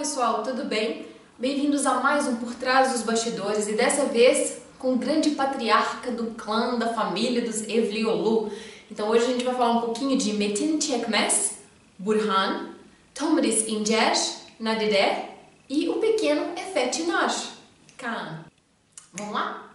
pessoal, tudo bem? Bem-vindos a mais um Por Trás dos Bastidores e dessa vez com o grande patriarca do clã da família dos Evliolu. Então hoje a gente vai falar um pouquinho de Metin Çekmez, Burhan, Tomris Inceş, Nadide e o pequeno Efet Nash, Kaan. Vamos lá?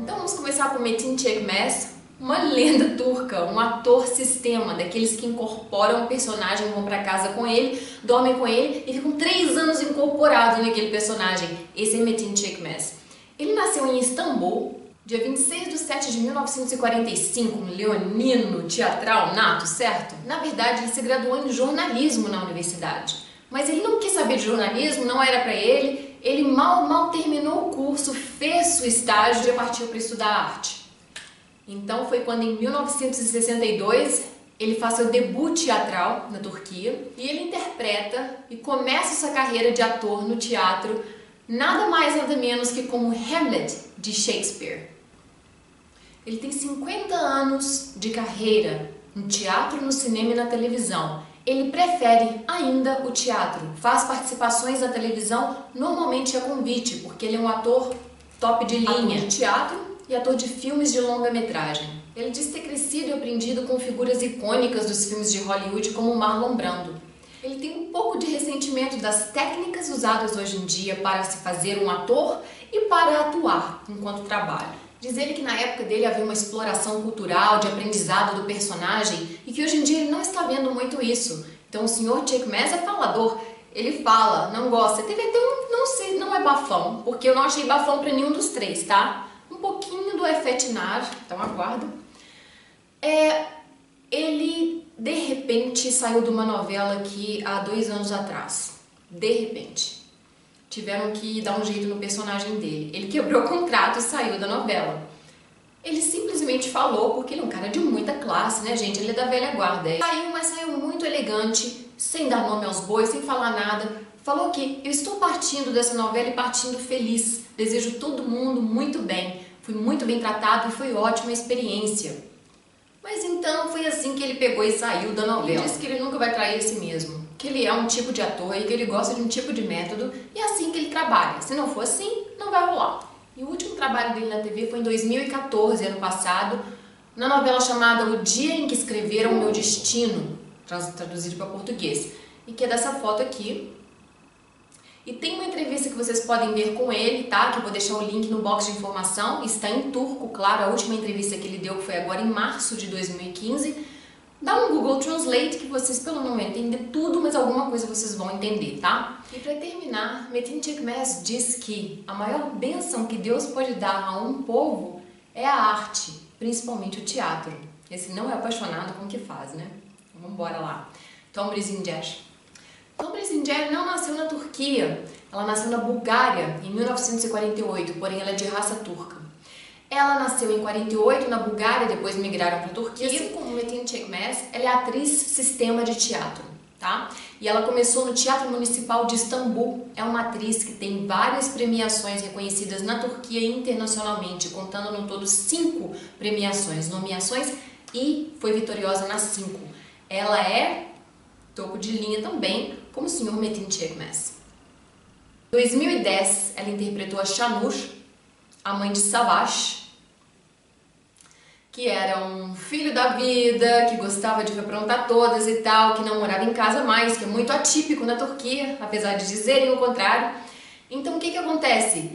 Então vamos começar com Metin Çekmez, uma lenda turca, um ator sistema, daqueles que incorporam o personagem, vão para casa com ele, dormem com ele e ficam três anos incorporados naquele personagem. Esse é Metin Çekmez. Ele nasceu em Istambul, dia 26 de 7 de 1945, um leonino teatral nato, certo? Na verdade, ele se graduou em jornalismo na universidade. Mas ele não quis saber de jornalismo, não era para ele. Ele mal, mal terminou o curso, fez seu estágio e partiu para estudar arte. Então foi quando em 1962 ele faz seu debut teatral na Turquia e ele interpreta e começa sua carreira de ator no teatro nada mais nada menos que como Hamlet de Shakespeare. Ele tem 50 anos de carreira no teatro, no cinema e na televisão. Ele prefere ainda o teatro, faz participações na televisão normalmente a convite, porque ele é um ator top de linha. Ator de teatro e ator de filmes de longa-metragem. Ele diz ter crescido e aprendido com figuras icônicas dos filmes de Hollywood como Marlon Brando. Ele tem um pouco de ressentimento das técnicas usadas hoje em dia para se fazer um ator e para atuar enquanto trabalha. Diz ele que na época dele havia uma exploração cultural, de aprendizado do personagem e que hoje em dia ele não está vendo muito isso. Então o senhor Chuck Mess é falador, ele fala, não gosta. Teve até um, não sei, não é bafão, porque eu não achei bafão para nenhum dos três, tá? Do Efetinar, então aguarda. É, ele de repente saiu de uma novela que há dois anos atrás. De repente. Tiveram que dar um jeito no personagem dele. Ele quebrou o contrato e saiu da novela. Ele simplesmente falou, porque ele é um cara de muita classe, né, gente? Ele é da velha guarda. Saiu, mas saiu muito elegante, sem dar nome aos bois, sem falar nada. Falou que eu estou partindo dessa novela e partindo feliz. Desejo todo mundo muito bem. Fui muito bem tratado e foi ótima experiência. Mas então foi assim que ele pegou e saiu da novela. Ele disse que ele nunca vai trair a si mesmo, que ele é um tipo de ator e que ele gosta de um tipo de método e é assim que ele trabalha. Se não for assim, não vai rolar. E o último trabalho dele na TV foi em 2014, ano passado, na novela chamada O Dia em que Escreveram o Meu Destino, traduzido para português. E que é dessa foto aqui, e tem uma entrevista que vocês podem ver com ele, tá? Que eu vou deixar o link no box de informação. Está em turco, claro, a última entrevista que ele deu foi agora em março de 2015. Dá um Google Translate que vocês pelo vão entender tudo, mas alguma coisa vocês vão entender, tá? E para terminar, Metin Çekmez diz que a maior bênção que Deus pode dar a um povo é a arte, principalmente o teatro. Esse não é apaixonado com o que faz, né? Vamos embora lá. Tom Brizindesh. Brisinger não nasceu na Turquia, ela nasceu na Bulgária em 1948, porém ela é de raça turca. Ela nasceu em 48 na Bulgária, depois migraram para a Turquia. E assim como Metin Çekmez, ela é atriz sistema de teatro, tá? E ela começou no Teatro Municipal de Istambul. É uma atriz que tem várias premiações reconhecidas na Turquia e internacionalmente, contando no todo cinco premiações, nomeações e foi vitoriosa nas cinco. Ela é topo de linha também, como o Sr. Metin Çekmez. Em 2010, ela interpretou a Shanur, a mãe de Savaş, que era um filho da vida, que gostava de aprontar todas e tal, que não morava em casa mais, que é muito atípico na Turquia, apesar de dizerem o contrário. Então o que que acontece?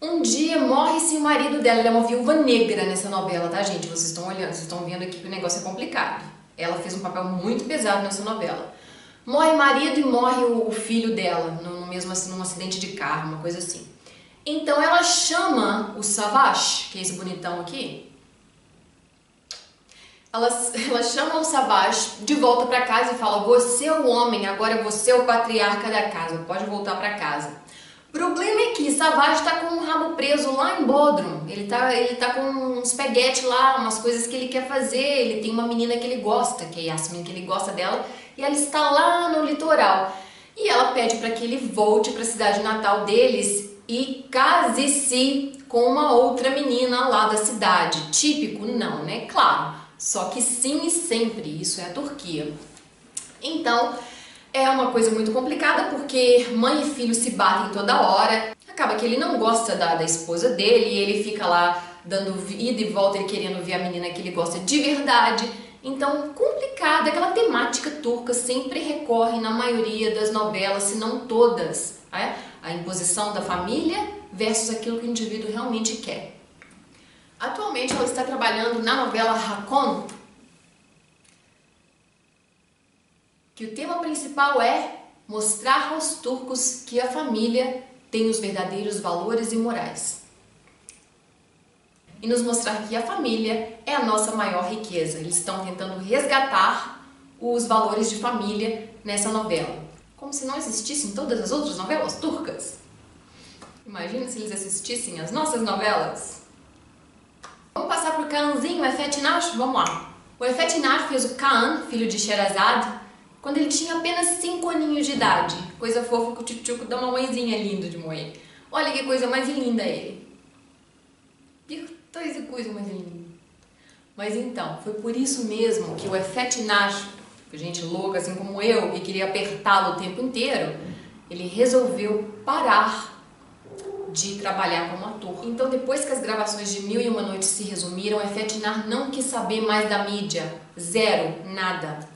Um dia morre-se o marido dela, ela é uma viúva negra nessa novela, tá gente? Vocês estão olhando, vocês estão vendo aqui que o negócio é complicado. Ela fez um papel muito pesado nessa novela. Morre marido e morre o, filho dela, no, mesmo assim, num acidente de carro, uma coisa assim. Então ela chama o Savage, que é esse bonitão aqui, ela, ela chama o Savage de volta para casa e fala: Você é o homem, agora você é o patriarca da casa, pode voltar para casa. Problema é que Savage está com o rabo preso lá em Bodrum. Ele tá, ele tá com uns peguetes lá, umas coisas que ele quer fazer. Ele tem uma menina que ele gosta, que é Yasmin, que ele gosta dela, e ela está lá no litoral. E ela pede para que ele volte para a cidade natal deles e case-se com uma outra menina lá da cidade. Típico? Não, né? Claro. Só que sim e sempre, isso é a Turquia. Então, é uma coisa muito complicada porque mãe e filho se batem toda hora. Acaba que ele não gosta da, da esposa dele e ele fica lá dando ida e volta ele querendo ver a menina que ele gosta de verdade. Então, complicada, aquela temática turca sempre recorre na maioria das novelas, se não todas. É? A imposição da família versus aquilo que o indivíduo realmente quer. Atualmente ela está trabalhando na novela Hakon, que o tema principal é mostrar aos turcos que a família tem os verdadeiros valores e morais. E nos mostrar que a família é a nossa maior riqueza. Eles estão tentando resgatar os valores de família nessa novela. Como se não existissem todas as outras novelas turcas. Imagina se eles assistissem as nossas novelas. Vamos passar para o Kaanzinho, o Nash? Vamos lá. O Efet fez o Kaan, filho de Sherazade, quando ele tinha apenas 5 aninhos de idade. Coisa fofa com o tchutchuco da mamãezinha lindo de moer. Olha que coisa mais linda ele. Que coisa mais linda. Mas então, foi por isso mesmo que o Efet Nash, gente louca assim como eu, que queria apertá-lo o tempo inteiro, ele resolveu parar de trabalhar como ator. Então, depois que as gravações de Mil e Uma Noites se resumiram, Efetinar não quis saber mais da mídia. Zero, nada.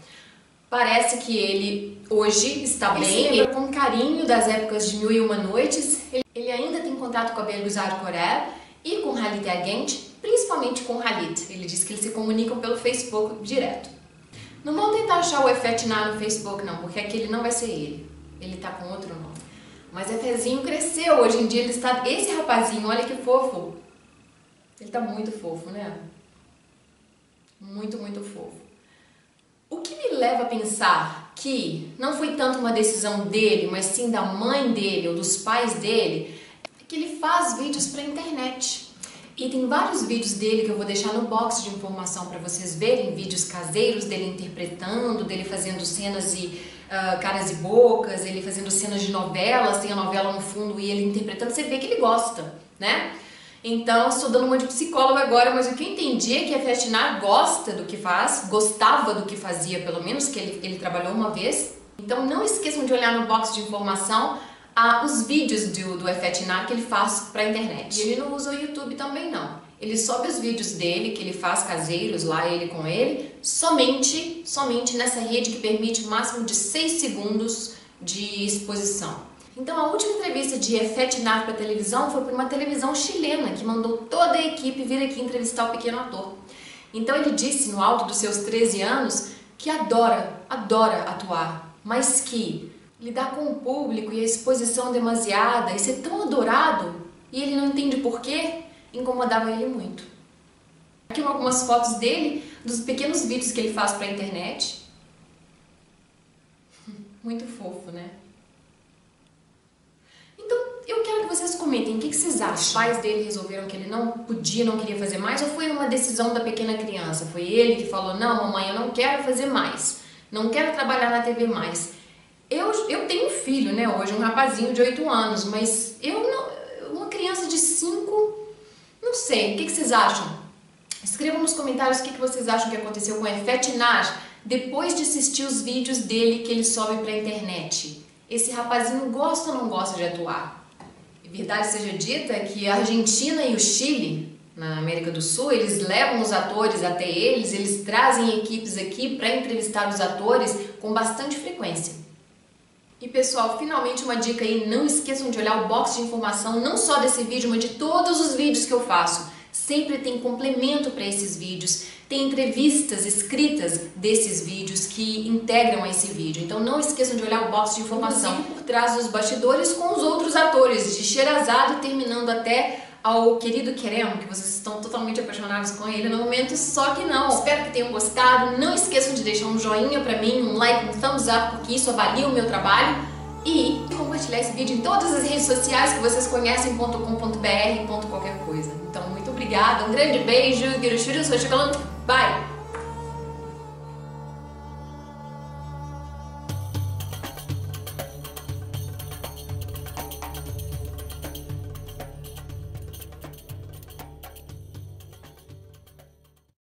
Parece que ele hoje está bem, ele com carinho das épocas de Mil e Uma Noites. Ele ainda tem contato com a Belguzar Coré e com Halit Agent, principalmente com Halit. Ele diz que eles se comunicam pelo Facebook direto. Não vão tentar achar o Efetinar no Facebook não, porque aquele não vai ser ele. Ele tá com outro nome. Mas Efezinho cresceu, hoje em dia ele está. Esse rapazinho, olha que fofo. Ele está muito fofo, né? Muito, muito fofo. O que me leva a pensar que não foi tanto uma decisão dele, mas sim da mãe dele ou dos pais dele, é que ele faz vídeos para internet. E tem vários vídeos dele que eu vou deixar no box de informação para vocês verem, vídeos caseiros dele interpretando, dele fazendo cenas e uh, caras e bocas, ele fazendo cenas de novelas, tem a novela no fundo e ele interpretando, você vê que ele gosta, né? Então, estou dando uma de psicóloga agora, mas o que eu entendi é que a Festinar gosta do que faz, gostava do que fazia, pelo menos, que ele, ele trabalhou uma vez. Então, não esqueçam de olhar no box de informação ah, os vídeos do, do Efetinar que ele faz para a internet. E ele não usa o YouTube também, não. Ele sobe os vídeos dele, que ele faz caseiros lá, ele com ele, somente, somente nessa rede que permite o máximo de 6 segundos de exposição. Então a última entrevista de Efet para televisão foi para uma televisão chilena que mandou toda a equipe vir aqui entrevistar o pequeno ator. Então ele disse no alto dos seus 13 anos que adora, adora atuar, mas que lidar com o público e a exposição demasiada e ser tão adorado e ele não entende por quê, incomodava ele muito. Aqui algumas fotos dele, dos pequenos vídeos que ele faz para a internet. Muito fofo, né? Eu quero que vocês comentem o que, vocês acham. Os pais dele resolveram que ele não podia, não queria fazer mais, ou foi uma decisão da pequena criança? Foi ele que falou: não, mamãe, eu não quero fazer mais, não quero trabalhar na TV mais. Eu, eu tenho um filho, né, hoje, um rapazinho de 8 anos, mas eu não, uma criança de 5 não sei, o que, vocês acham? Escrevam nos comentários o que, vocês acham que aconteceu com Efet Nar depois de assistir os vídeos dele que ele sobe pra internet. Esse rapazinho gosta ou não gosta de atuar? Verdade seja dita que a Argentina e o Chile, na América do Sul, eles levam os atores até eles, eles trazem equipes aqui para entrevistar os atores com bastante frequência. E pessoal, finalmente uma dica aí, não esqueçam de olhar o box de informação, não só desse vídeo, mas de todos os vídeos que eu faço. Sempre tem complemento para esses vídeos, tem entrevistas escritas desses vídeos que integram esse vídeo. Então não esqueçam de olhar o box de informação Inclusive, por trás dos bastidores com os outros atores, de Sherazade terminando até ao querido Kerem, que vocês estão totalmente apaixonados com ele no momento, só que não. Espero que tenham gostado. Não esqueçam de deixar um joinha pra mim, um like, um thumbs up, porque isso avalia o meu trabalho. E compartilhar esse vídeo em todas as redes sociais que vocês conhecem, .com.br, qualquer coisa. Então, muito obrigada, um grande beijo, Giroshuri, Bye!